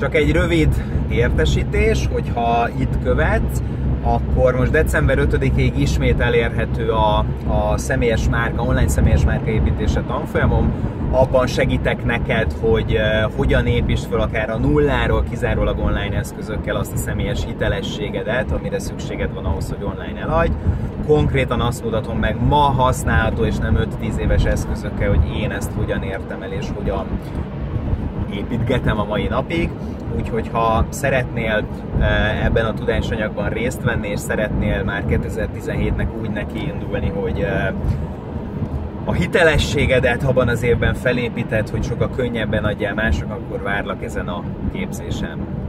Csak egy rövid értesítés, hogyha itt követsz, akkor most december 5-ig ismét elérhető a, a személyes márka, online személyes márka építése tanfolyamom. Abban segítek neked, hogy uh, hogyan építsd fel akár a nulláról kizárólag online eszközökkel azt a személyes hitelességedet, amire szükséged van ahhoz, hogy online elhagy. Konkrétan azt mutatom meg ma használható és nem 5-10 éves eszközökkel, hogy én ezt hogyan értem el és hogyan építgetem a mai napig, úgyhogy ha szeretnél eh, ebben a tudásanyagban részt venni, és szeretnél már 2017-nek úgy neki indulni, hogy eh, a hitelességedet abban az évben felépíted, hogy sokkal könnyebben adjál mások, akkor várlak ezen a képzésen.